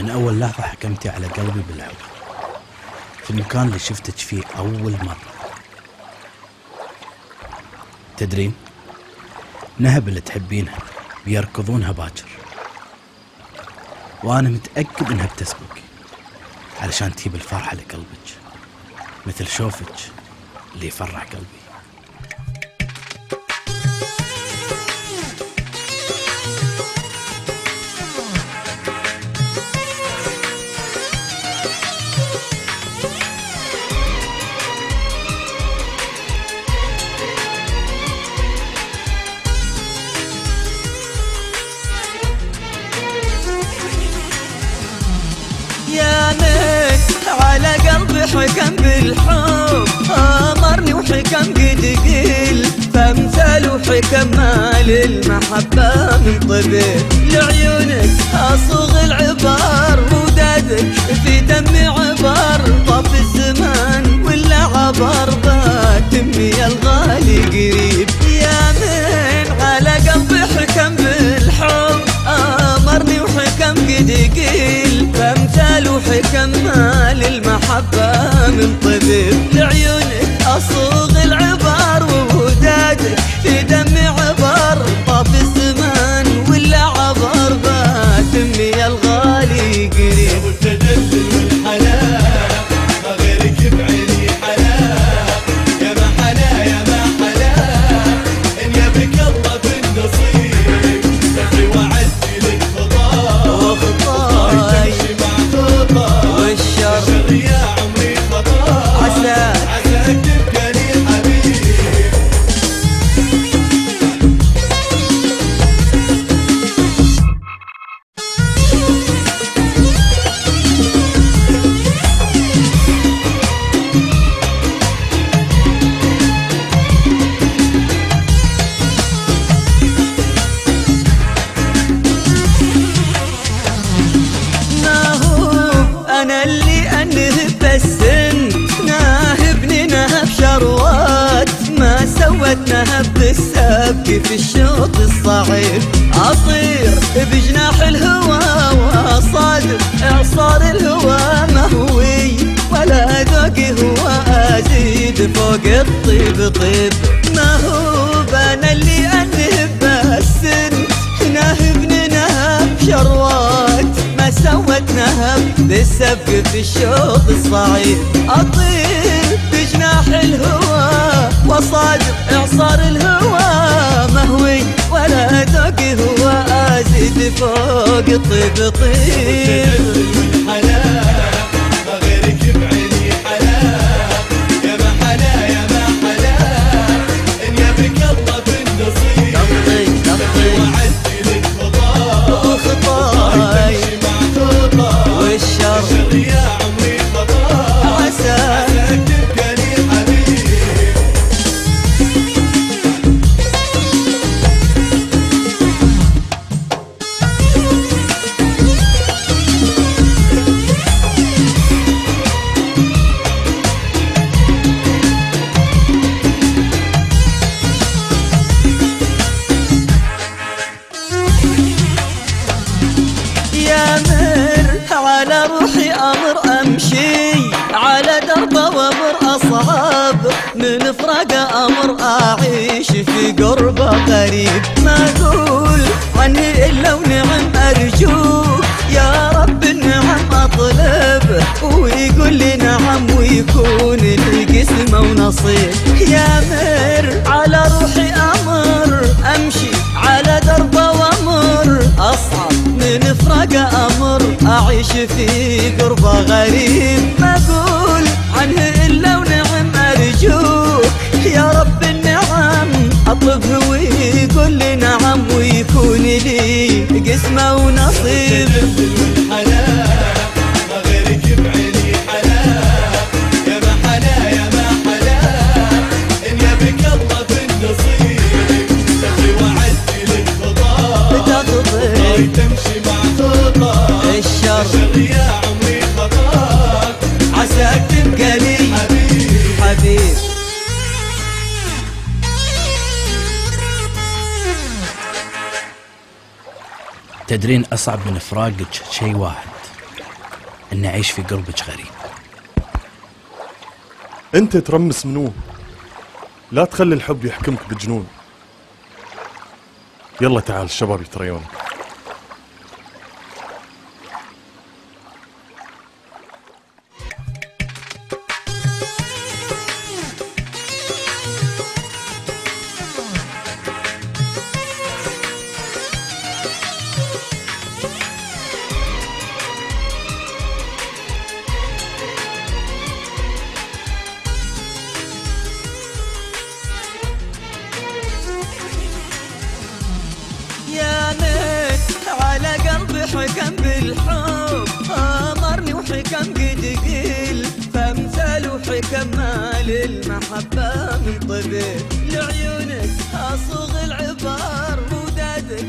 من أول لحظة حكمتي على قلبي بالحب في المكان اللي شفتك فيه أول مرة. تدرين نهب اللي تحبينها بيركضونها باكر. وأنا متأكد إنها بتسبق علشان تجيب الفرحة لقلبك مثل شوفك اللي يفرح قلبي. حكم بالحب آمرني وحكم قد قيل فامثال وحكم مال المحبة من طبيب لعيونك اصوغ العبار ودادك في دمي عبر طاف الزمان ولا عبر باتمي الغالي قريب. من طبيب لعيونك اصوغ بالسبك في الشوط الصعيب؟ اطير بجناح الهوى واصادف إعصار الهوى مهوي ولا ذوقي هو أزيد فوق الطيب طيب. ما هو أنا اللي أنهب السن؟ ناهبني نهب شروات ما سوت نهب بالسبق في الشوط الصعيد أطير بجناح الهوى وصادق إعصار الهوى فوق طيب من فراق أمر أعيش في قربه قريب. ما أقول عني إلا ونعم ارجوك يا رب النعم أطلب ويقول لي نعم ويكون القسم ونصيب. يا مر على روحي أمر أمشي على درب وأمر. أصعب من فراق أمر أعيش في قربه غريب. ما أقول عنه اطلبه ويقول لي نعم ويكون لي قسمة ونصيب. تدرين أصعب من فراقك شيء واحد أني أعيش في قلبك غريب. أنت ترمس منون لا تخلي الحب يحكمك بجنون. يلا تعال الشباب يتريونك. وحكم بالحب أمرني وحكم قد قيل فامثال وحكم ما للمحبة من طبيب لعيونك أصوغ العبار ودادك